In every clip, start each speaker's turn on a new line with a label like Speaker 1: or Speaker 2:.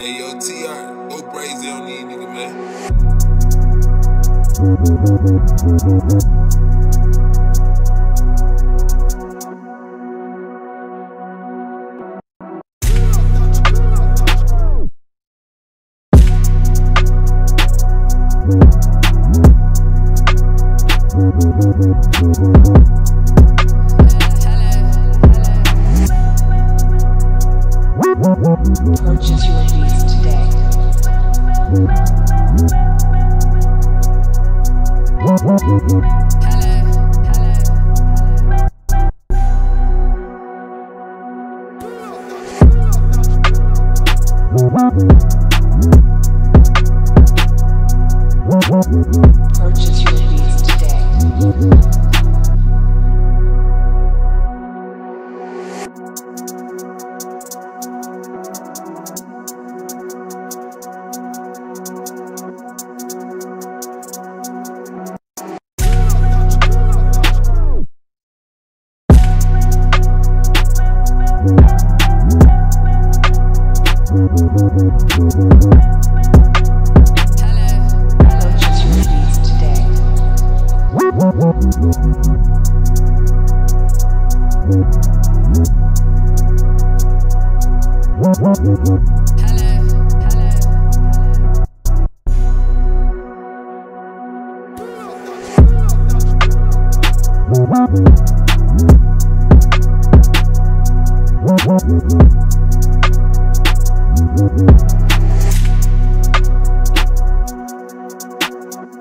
Speaker 1: Hey yo, TR, go crazy on these niggas, man.
Speaker 2: Purchase your beats today.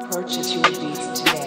Speaker 2: Purchase your beats today.